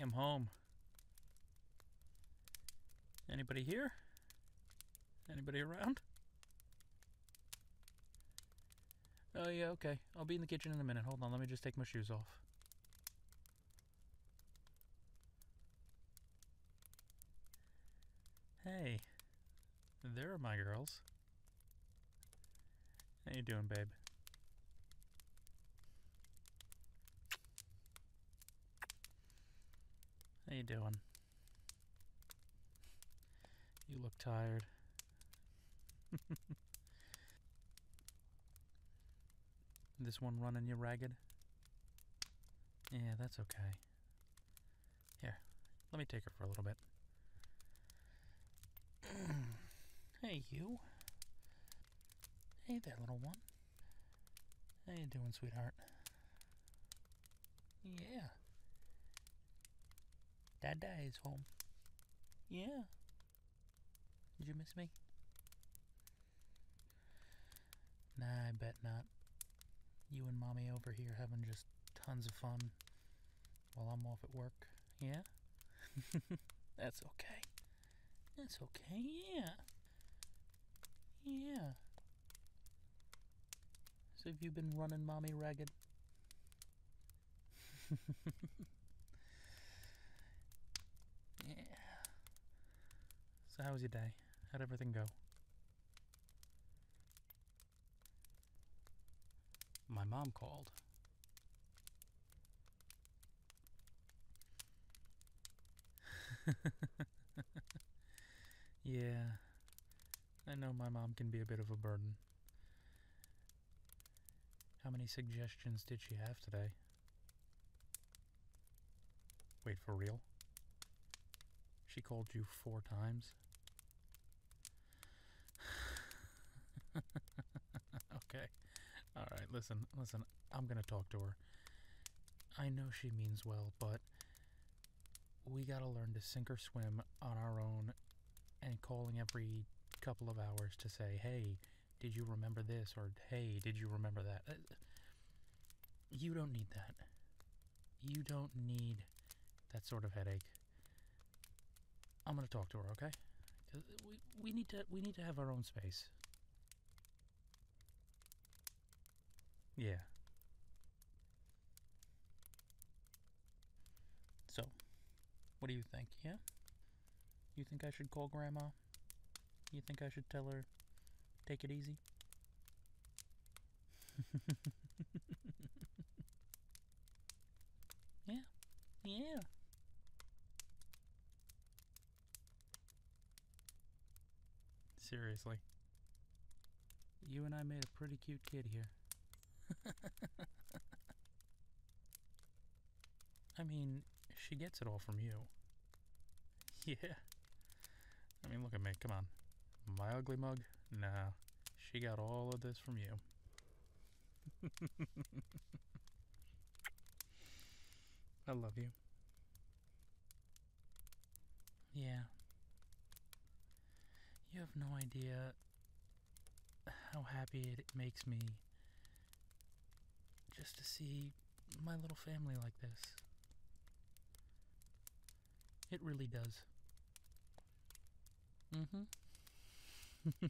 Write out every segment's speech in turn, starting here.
I'm home. Anybody here? Anybody around? Oh, yeah, okay. I'll be in the kitchen in a minute. Hold on, let me just take my shoes off. Hey, there are my girls. How you doing, babe? How you doing? You look tired. this one running you ragged? Yeah, that's okay. Here, let me take her for a little bit. hey, you. Hey there, little one. How you doing, sweetheart? Yeah. Dada is home. Yeah. Did you miss me? Nah, I bet not. You and mommy over here having just tons of fun while I'm off at work. Yeah? That's okay. That's okay, yeah. Yeah. So have you been running mommy ragged? yeah. So how was your day? How'd everything go? My mom called. yeah. I know my mom can be a bit of a burden. How many suggestions did she have today? Wait, for real? She called you four times? okay. Alright, listen, listen. I'm gonna talk to her. I know she means well, but we gotta learn to sink or swim on our own and calling every couple of hours to say, hey, did you remember this? Or hey, did you remember that? Uh, you don't need that. You don't need that sort of headache. I'm gonna talk to her, okay? We, we need to we need to have our own space. Yeah. So, what do you think? Yeah? You think I should call Grandma? You think I should tell her, take it easy? yeah. Yeah. Seriously. You and I made a pretty cute kid here. I mean, she gets it all from you. Yeah. I mean, look at me. Come on. My ugly mug? Nah. She got all of this from you. I love you. Yeah. You have no idea how happy it makes me just to see my little family like this. It really does. Mm-hmm.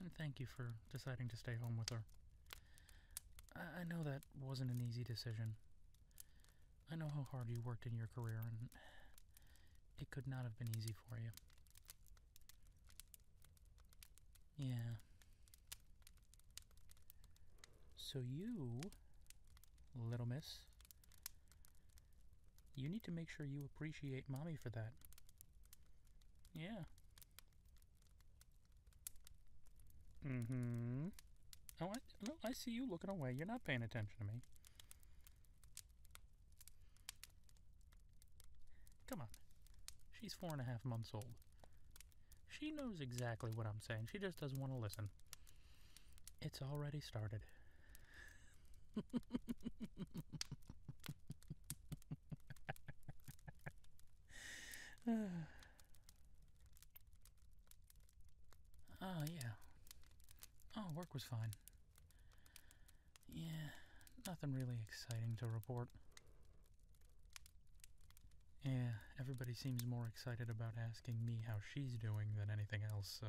and thank you for deciding to stay home with her. I, I know that wasn't an easy decision. I know how hard you worked in your career, and it could not have been easy for you. Yeah. So you, little miss, you need to make sure you appreciate mommy for that. Yeah. Mm-hmm. Oh, I, no, I see you looking away. You're not paying attention to me. Come on. She's four and a half months old. She knows exactly what I'm saying. She just doesn't want to listen. It's already started. oh, yeah. Oh, work was fine. Yeah, Nothing really exciting to report. Yeah, everybody seems more excited about asking me how she's doing than anything else, so.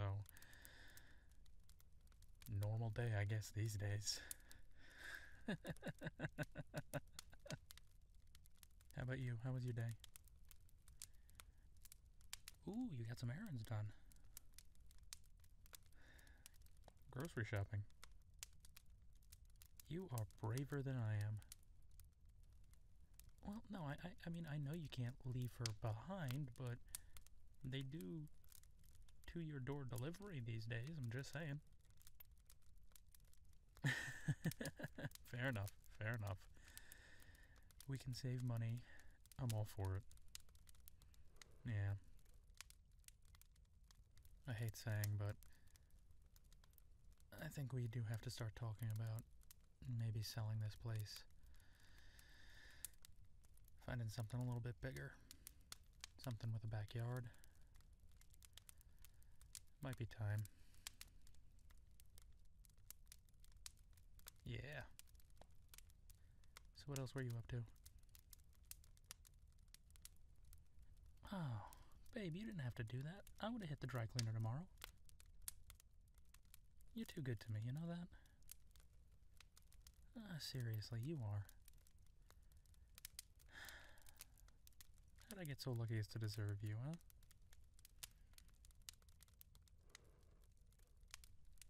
Normal day, I guess, these days. How about you? How was your day? Ooh, you got some errands done. Grocery shopping. You are braver than I am. Well, no, I, I, I mean, I know you can't leave her behind, but they do to your door delivery these days, I'm just saying. fair enough, fair enough. We can save money. I'm all for it. Yeah. I hate saying, but I think we do have to start talking about maybe selling this place. Finding something a little bit bigger. Something with a backyard. Might be time. Yeah. So what else were you up to? Oh, babe, you didn't have to do that. I would have hit the dry cleaner tomorrow. You're too good to me, you know that? Ah, seriously, you are. How'd I get so lucky as to deserve you, huh?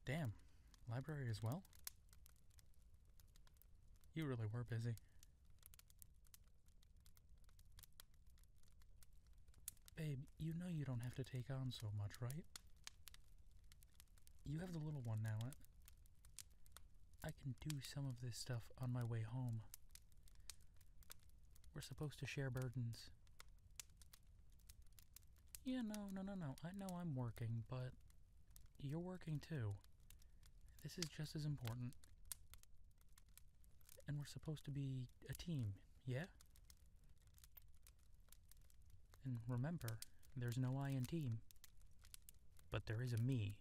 Damn, library as well? You really were busy. Babe, you know you don't have to take on so much, right? You have the little one now. I can do some of this stuff on my way home. We're supposed to share burdens. Yeah, no, no, no, no. I know I'm working, but you're working too. This is just as important. And we're supposed to be a team, yeah? And remember, there's no I in team. But there is a me.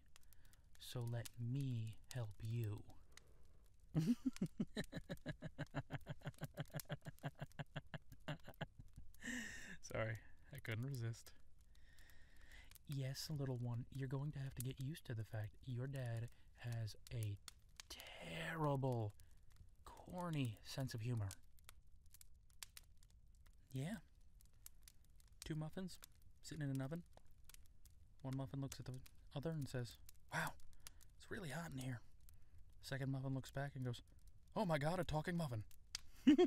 So let me help you. Sorry, I couldn't resist. Yes, little one, you're going to have to get used to the fact your dad has a terrible, corny sense of humor. Yeah. Two muffins sitting in an oven. One muffin looks at the other and says, Wow, it's really hot in here. Second muffin looks back and goes, Oh my god, a talking muffin.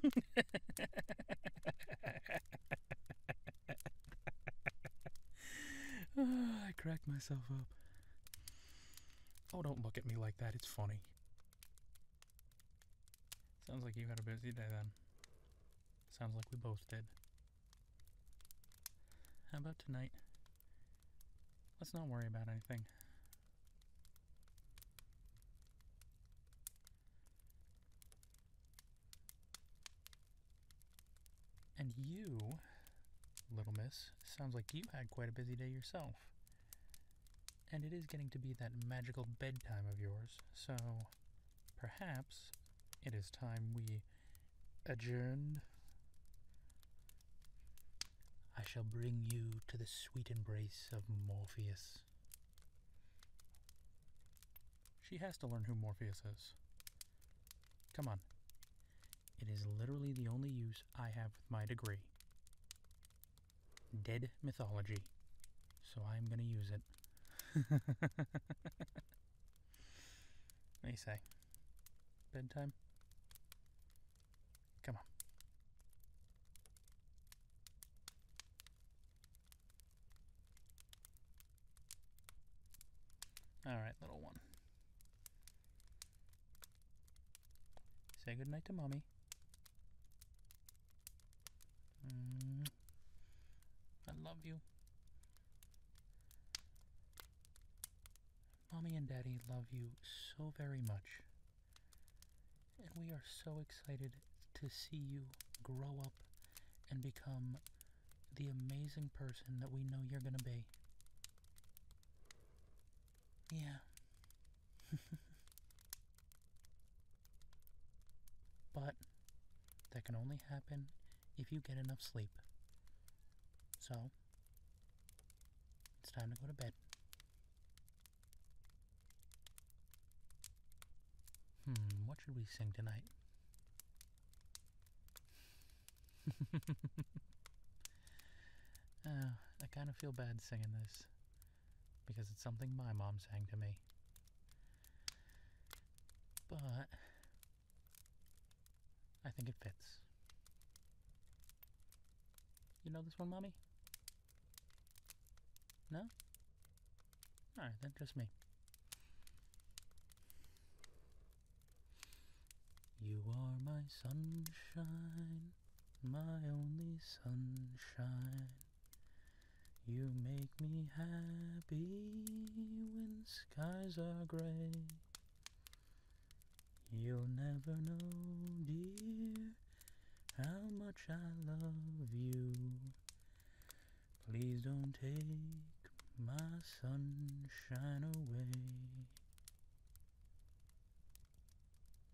Ah, I cracked myself up. Oh, don't look at me like that. It's funny. Sounds like you had a busy day then. Sounds like we both did. How about tonight? Let's not worry about anything. And you, little miss, sounds like you had quite a busy day yourself. And it is getting to be that magical bedtime of yours, so perhaps it is time we adjourned. I shall bring you to the sweet embrace of Morpheus. She has to learn who Morpheus is. Come on. It is literally the only use I have with my degree. Dead mythology. So I'm going to use it. you say? Bedtime? Come on. All right, little one. Say goodnight to mommy. Mm. I love you. Mommy and Daddy love you so very much. And we are so excited to see you grow up and become the amazing person that we know you're going to be. Yeah. but that can only happen if you get enough sleep. So, it's time to go to bed. Hmm, what should we sing tonight? uh, I kind of feel bad singing this because it's something my mom sang to me. But I think it fits. You know this one, Mommy? No? Alright, then just me. You are my sunshine, my only sunshine. You make me happy when skies are gray. You'll never know, dear, how much I love you. Please don't take my sunshine away.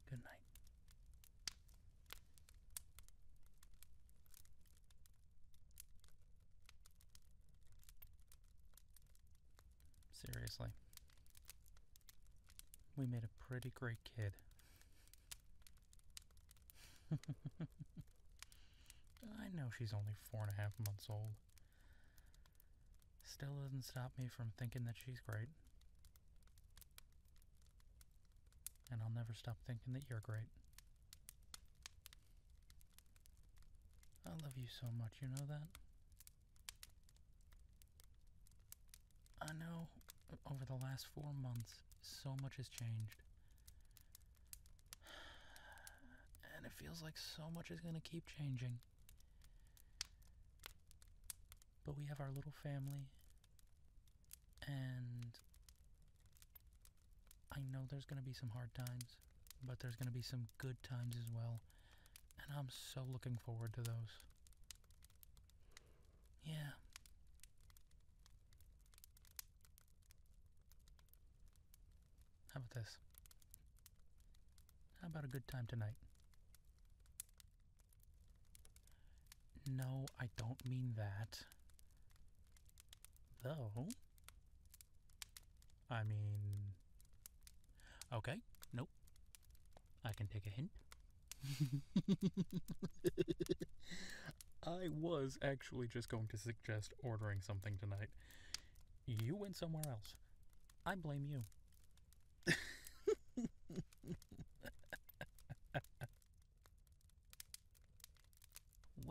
Good night. Seriously. We made a pretty great kid. I know she's only four and a half months old. Still doesn't stop me from thinking that she's great. And I'll never stop thinking that you're great. I love you so much, you know that? I know over the last four months, so much has changed. And it feels like so much is going to keep changing. But we have our little family, and I know there's going to be some hard times, but there's going to be some good times as well. And I'm so looking forward to those. Yeah. How about this? How about a good time tonight? No, I don't mean that. Though. I mean. Okay, nope. I can take a hint. I was actually just going to suggest ordering something tonight. You went somewhere else. I blame you.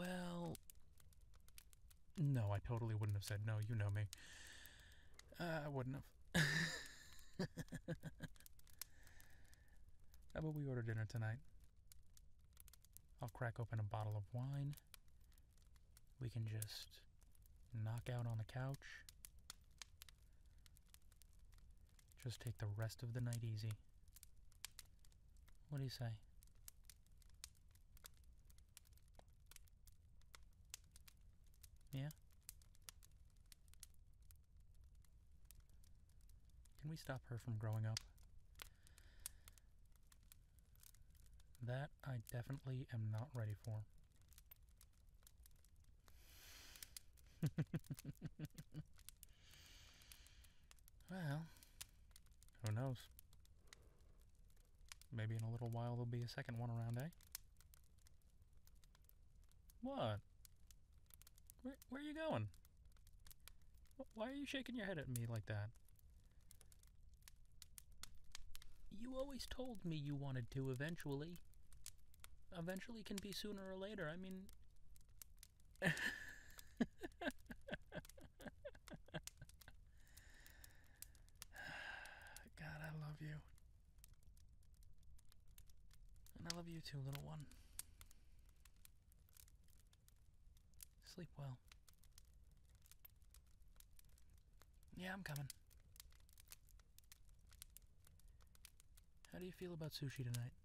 Well, no, I totally wouldn't have said no. You know me. Uh, I wouldn't have. How about we order dinner tonight? I'll crack open a bottle of wine. We can just knock out on the couch. Just take the rest of the night easy. What do you say? Yeah? Can we stop her from growing up? That I definitely am not ready for. well, who knows? Maybe in a little while there'll be a second one around, eh? What? Where, where are you going? Why are you shaking your head at me like that? You always told me you wanted to eventually. Eventually can be sooner or later. I mean. God, I love you. And I love you too, little one. Sleep well. Yeah, I'm coming. How do you feel about sushi tonight?